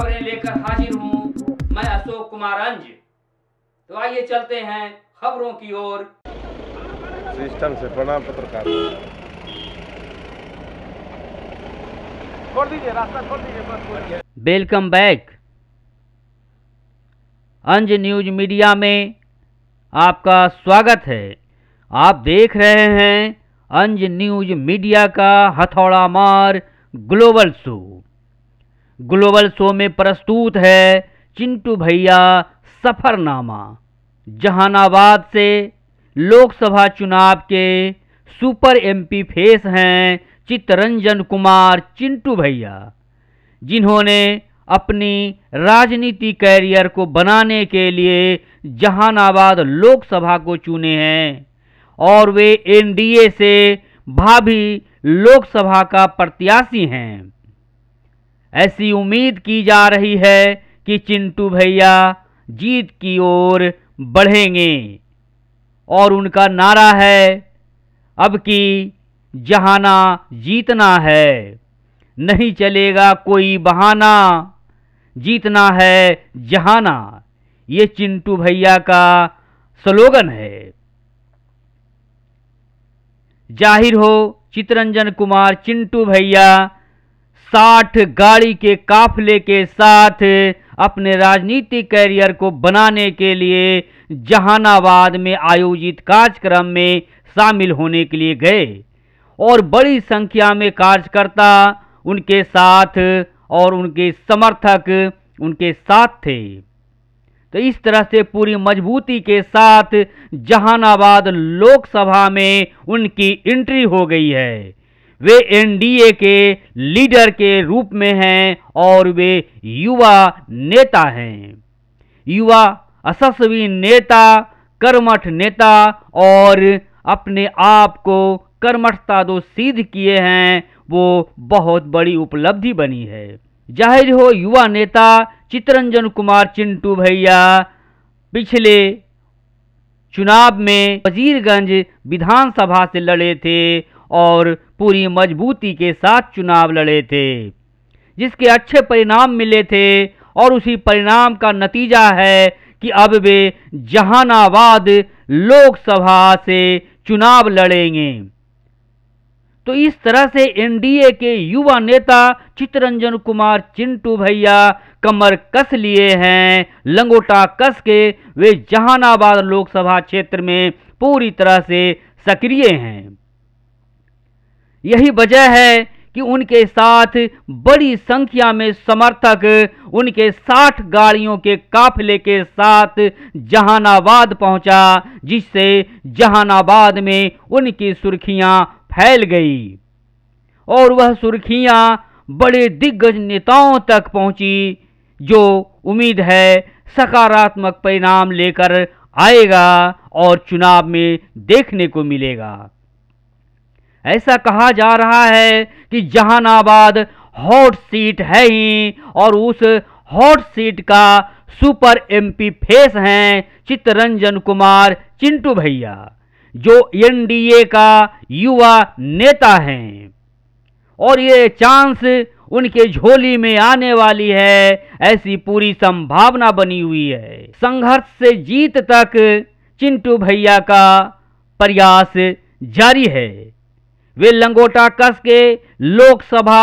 खबरें लेकर हाजिर हूँ। मैं अशोक कुमार अंज। तो आइए चलते हैं खबरों की ओर। सिस्टम से प्रणाम पत्रकार। छोड़ दीजिए रास्ता छोड़ दीजिए। Welcome back. अंज न्यूज़ मीडिया में आपका स्वागत है। आप देख रहे हैं अंज न्यूज़ मीडिया का हथौड़ा मार ग्लोबल शो। ग्लोबल शो में प्रस्तुत है चिंटू भैया सफरनामा। जहानाबाद से लोकसभा चुनाव के सुपर एमपी फेस हैं चित्तरंजन कुमार चिंटू भैया, जिन्होंने अपनी राजनीति कैरियर को बनाने के लिए जहानाबाद लोकसभा को चुने हैं और वे एनडीए से भाभी लोकसभा का प्रत्याशी हैं। ऐसी उम्मीद की जा रही है कि चिंटू भैया जीत की ओर बढ़ेंगे। और उनका नारा है, अब कि जहाना जीतना है। नहीं चलेगा कोई बहाना, जीतना है जहाना। ये चिंटू भैया का स्लोगन है। ज़ाहिर हो, चितरंजन कुमार चिंटू भैया साठ गाड़ी के काफले के साथ अपने राजनीतिक कैरियर को बनाने के लिए जहानाबाद में आयोजित कार्यक्रम में शामिल होने के लिए गए। और बड़ी संख्या में कार्यकर्ता उनके साथ और उनके समर्थक उनके साथ थे। तो इस तरह से पूरी मजबूती के साथ जहानाबाद लोकसभा में उनकी एंट्री हो गई है। वे एनडीए के लीडर के रूप में हैं और वे युवा नेता हैं। युवा असस्वी नेता, कर्मठ नेता और अपने आप को कर्मठता दो सिद्ध किए हैं, वो बहुत बड़ी उपलब्धि बनी है। ज़ाहिर हो, युवा नेता चितरंजन कुमार चिंटू भैया पिछले चुनाव में वजीरगंज विधानसभा से लड़े थे और पूरी मजबूती के साथ चुनाव लड़े थे, जिसके अच्छे परिणाम मिले थे। और उसी परिणाम का नतीजा है कि अब वे जहानाबाद लोकसभा से चुनाव लड़ेंगे। तो इस तरह से एनडीए के युवा नेता चितरंजन कुमार चिंटू भैया कमर कस लिए हैं, लंगोटा कस के वे जहानाबाद लोकसभा क्षेत्र में पूरी तरह से सक्रिय हैं। यही वजह है कि उनके साथ बड़ी संख्या में समर्थक उनके साठ गाड़ियों के काफिले के साथ जहानाबाद पहुँचा, जिससे जहानाबाद में उनकी सुर्खियाँ फैल गई। और वह सुर्खियाँ बड़े दिग्गज नेताओं तक पहुँची, जो उम्मीद है सकारात्मक परिणाम लेकर आएगा और चुनाव में देखने को मिलेगा। ऐसा कहा जा रहा है कि जहानाबाद हॉट सीट है ही और उस हॉट सीट का सुपर एमपी फेस हैं चित्तरंजन कुमार चिंटू भैया, जो एनडीए का युवा नेता हैं। और ये चांस उनके झोली में आने वाली है, ऐसी पूरी संभावना बनी हुई है। संघर्ष से जीत तक चिंटू भैया का प्रयास जारी है। वे लंगोटा कस के लोकसभा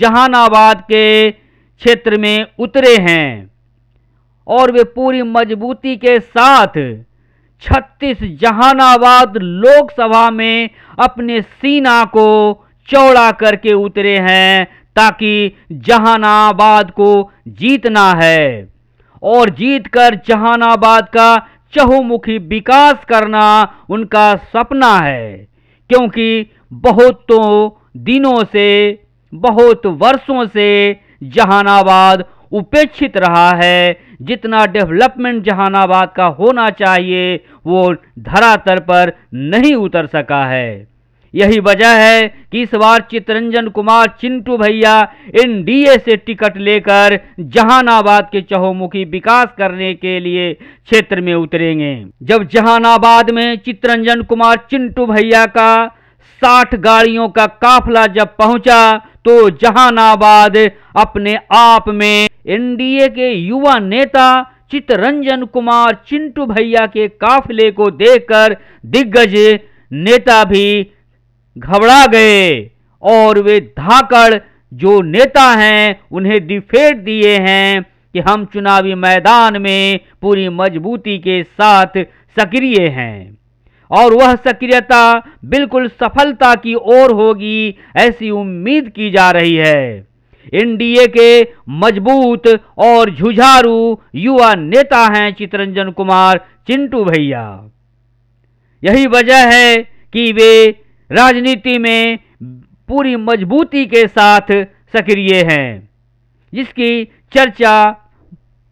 जहानाबाद के क्षेत्र में उतरे हैं और वे पूरी मजबूती के साथ 36 जहानाबाद लोकसभा में अपने सीना को चौड़ा करके उतरे हैं ताकि जहानाबाद को जीतना है और जीतकर जहानाबाद का चहुमुखी विकास करना उनका सपना है, क्योंकि बहुतों दिनों से, बहुत वर्षों से जहानाबाद उपेक्षित रहा है। जितना डेवलपमेंट जहानाबाद का होना चाहिए, वो धरातल पर नहीं उतर सका है। यही वजह है कि इस बार चितरंजन कुमार चिंटू भैया एनडीए से टिकट लेकर जहानाबाद के चहुमुखी विकास करने के लिए क्षेत्र में उतरेंगे। जब जहानाबाद में चितरंजन कुमार चिंटू भैया का साठ गाड़ियों का काफला जब पहुँचा तो जहानाबाद अपने आप में एनडीए के युवा नेता चितरंजन कुमार चिंटू भैया के काफिले को देखकर दिग्गज नेता भी घबरा गए और वे धाकड़ जो नेता हैं, उन्हें डिफेट दिए हैं कि हम चुनावी मैदान में पूरी मजबूती के साथ सक्रिय हैं। और वह सक्रियता बिल्कुल सफलता की ओर होगी, ऐसी उम्मीद की जा रही है। एनडीए के मज़बूत और झुझारू युवा नेता हैं चितरंजन कुमार, चिंटू भैया। यही वजह है कि वे राजनीति में पूरी मजबूती के साथ सक्रिय हैं, जिसकी चर्चा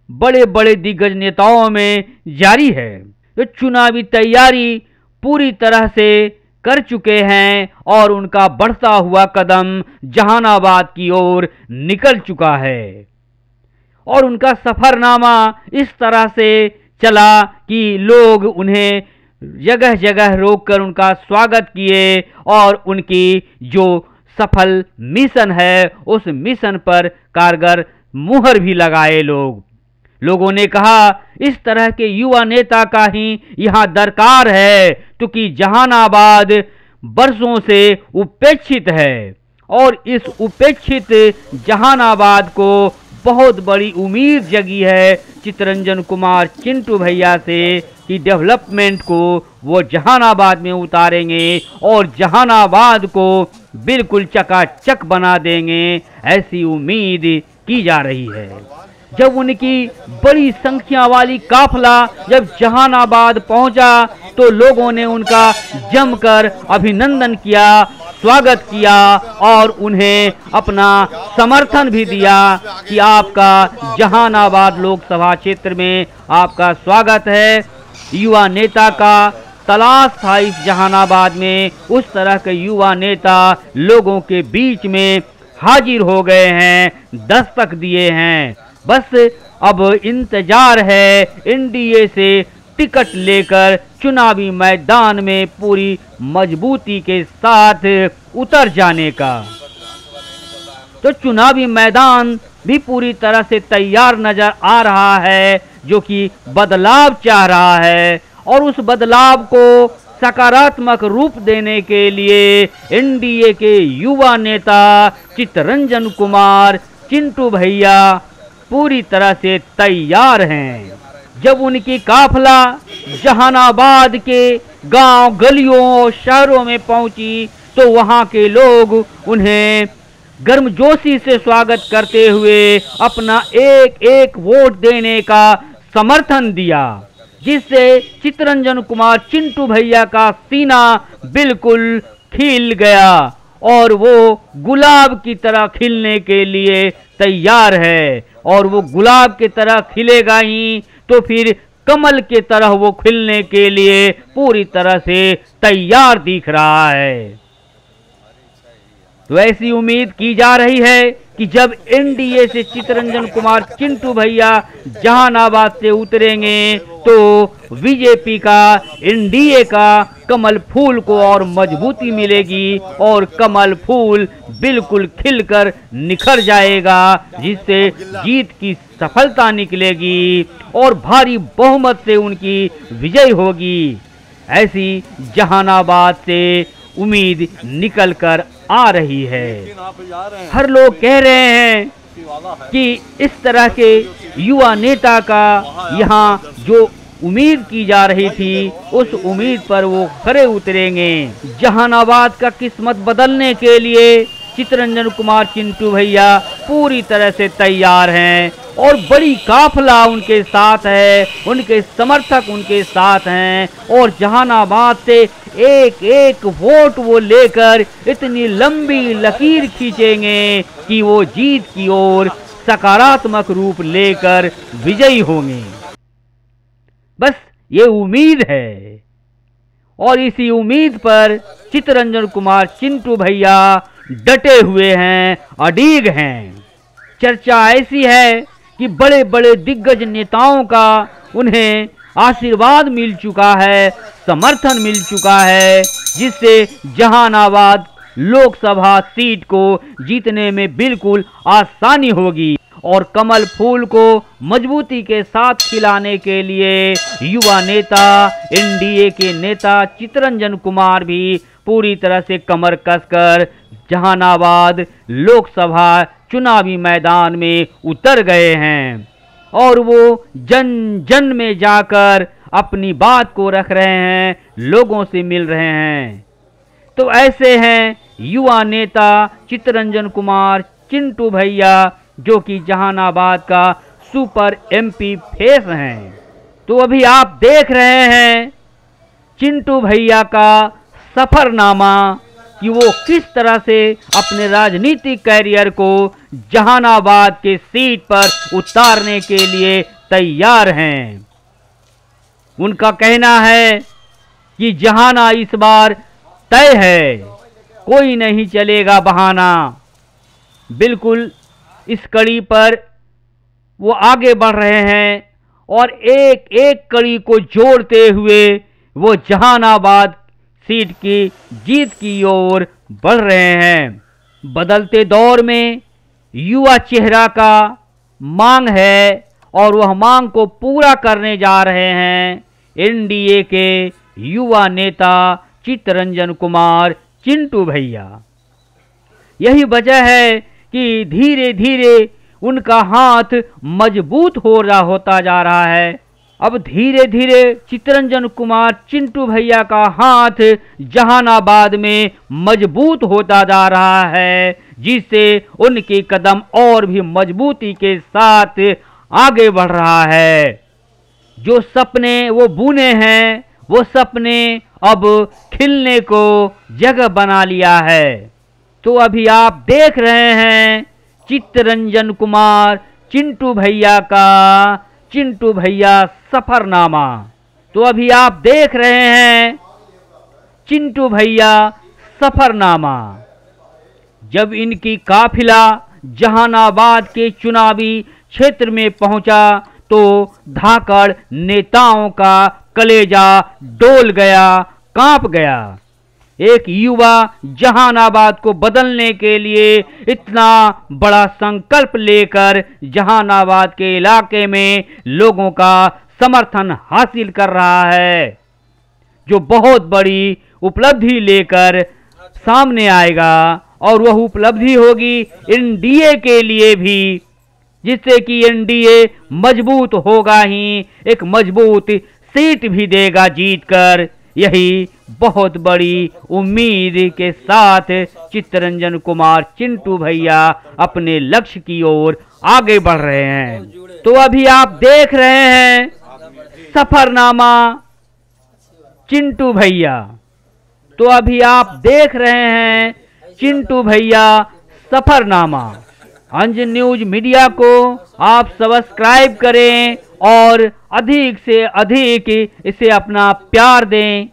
बड़े बड़े दिग्गज नेताओं में जारी है। तो चुनावी तैयारी पूरी तरह से कर चुके हैं और उनका बढ़ता हुआ कदम जहानाबाद की ओर निकल चुका है। और उनका सफरनामा इस तरह से चला कि लोग उन्हें जगह जगह रोककर उनका स्वागत किए और उनकी जो सफल मिशन है, उस मिशन पर कारगर मुहर भी लगाए लोग। लोगों ने कहा, इस तरह के युवा नेता का ही यहाँ दरकार है, क्योंकि जहानाबाद बरसों से उपेक्षित है। और इस उपेक्षित जहानाबाद को बहुत बड़ी उम्मीद जगी है, चितरंजन कुमार चिंटू भैया से कि डेवलपमेंट को वो जहानाबाद में उतारेंगे और जहानाबाद को बिल्कुल चकाचक बना देंगे, ऐसी उम्मीद की जा रही है। जब उनकी बड़ी संख्या वाली काफला जब जहानाबाद पहुँचा तो लोगों ने उनका जमकर अभिनंदन किया, स्वागत किया और उन्हें अपना समर्थन भी दिया कि आपका जहानाबाद लोकसभा क्षेत्र में आपका स्वागत है। युवा नेता का तलाश था इस जहानाबाद में। उस तरह के युवा नेता लोगों के बीच में हाजिर हो गए हैं, दस्तक दिए हैं। बस अब इंतज़ार है एनडीए से टिकट लेकर चुनावी मैदान में पूरी मजबूती के साथ उतर जाने का। तो चुनावी मैदान भी पूरी तरह से तैयार नज़र आ रहा है, जो कि बदलाव चाह रहा है और उस बदलाव को सकारात्मक रूप देने के लिए एनडीए के युवा नेता चितरंजन कुमार, चिंटू भैया पूरी तरह से तैयार हैं। जब उनकी काफला जहानाबाद के गाँव गलियों और शहरों में पहुँची तो वहाँ के लोग उन्हें गर्मजोशी से स्वागत करते हुए अपना एक एक वोट देने का समर्थन दिया, जिससे चितरंजन कुमार चिंटू भैया का सीना बिल्कुल खिल गया। और वो गुलाब की तरह खिलने के लिए तैयार है। और वो गुलाब की तरह खिलेगा ही तो फिर कमल के तरह वो खिलने के लिए पूरी तरह से तैयार दिख रहा है। तो ऐसी उम्मीद की जा रही है कि जब एनडीए से चितरंजन कुमार चिंटू भैया जहानाबाद से उतरेंगे तो बीजेपी का, एनडीए का कमल फूल को और मजबूती मिलेगी और कमल फूल बिल्कुल खिलकर निखर जाएगा, जिससे जीत की सफलता निकलेगी और भारी बहुमत से उनकी विजय होगी। ऐसी जहानाबाद से उम्मीद निकल कर आ रही है। हर लोग कह रहे हैं कि इस तरह के युवा नेता का यहाँ जो उम्मीद की जा रही थी, उस उम्मीद पर वो खड़े उतरेंगे। जहानाबाद का किस्मत बदलने के लिए चितरंजन कुमार चिंटू भैया पूरी तरह से तैयार हैं और बड़ी काफला उनके साथ है, उनके समर्थक उनके साथ हैं और जहानाबाद से एक एक वोट वो लेकर इतनी लंबी लकीर खींचेंगे कि वो जीत की ओर सकारात्मक रूप लेकर विजयी होंगे। बस ये उम्मीद है। और इसी उम्मीद पर चितरंजन कुमार चिंटू भैया डटे हुए हैं, अडीग हैं। चर्चा ऐसी है कि बड़े बड़े दिग्गज नेताओं का उन्हें आशीर्वाद मिल चुका है, समर्थन मिल चुका है, जिससे जहानाबाद लोकसभा सीट को जीतने में बिल्कुल आसानी होगी। और कमल फूल को मजबूती के साथ खिलाने के लिए युवा नेता, एनडीए के नेता चितरंजन कुमार भी पूरी तरह से कमर कसकर जहानाबाद लोकसभा चुनावी मैदान में उतर गए हैं। और वो जन जन में जाकर अपनी बात को रख रहे हैं, लोगों से मिल रहे हैं। तो ऐसे हैं युवा नेता चित्तरंजन कुमार, चिंटू भैया जो कि जहानाबाद का सुपर एमपी फेस हैं। तो अभी आप देख रहे हैं चिंटू भैया का सफरनामा कि वो किस तरह से अपने राजनीतिक कैरियर को जहानाबाद के सीट पर उतारने के लिए तैयार हैं। उनका कहना है कि जहाना इस बार तय है, कोई नहीं चलेगा बहाना। बिल्कुल इस कड़ी पर वो आगे बढ़ रहे हैं और एक एक कड़ी को जोड़ते हुए वो जहानाबाद सीट की जीत की ओर बढ़ रहे हैं। बदलते दौर में युवा चेहरा का मांग है और वह मांग को पूरा करने जा रहे हैं एनडीए के युवा नेता चित्तरंजन कुमार चिंटू भैया। यही वजह है कि धीरे धीरे उनका हाथ मज़बूत हो रहा होता जा रहा है। अब धीरे धीरे चित्रंजन कुमार चिंटू भैया का हाथ जहानाबाद में मज़बूत होता जा रहा है, जिससे उनके कदम और भी मजबूती के साथ आगे बढ़ रहा है। जो सपने वो बुने हैं, वो सपने अब खिलने को जगह बना लिया है। तो अभी आप देख रहे हैं चित्तरंजन कुमार, चिंटू भैया का, चिंटू भैया सफरनामा। तो अभी आप देख रहे हैं चिंटू भैया सफरनामा। जब इनकी काफिला जहानाबाद के चुनावी क्षेत्र में पहुँचा तो धाकड़ नेताओं का कलेजा डोल गया, काँप गया। एक युवा जहानाबाद को बदलने के लिए इतना बड़ा संकल्प लेकर जहानाबाद के इलाके में लोगों का समर्थन हासिल कर रहा है, जो बहुत बड़ी उपलब्धि लेकर सामने आएगा और वह उपलब्धि होगी एनडीए के लिए भी, जिससे कि एनडीए मज़बूत होगा ही, एक मज़बूत सीट भी देगा जीतकर। यही बहुत बड़ी उम्मीद के साथ चित्तरंजन कुमार चिंटू भैया अपने लक्ष्य की ओर आगे बढ़ रहे हैं। तो अभी आप देख रहे हैं सफरनामा चिंटू भैया। तो अभी आप देख रहे हैं चिंटू भैया सफरनामा। अंज न्यूज़ मीडिया को आप सब्सक्राइब करें और अधिक से अधिक इसे अपना प्यार दें।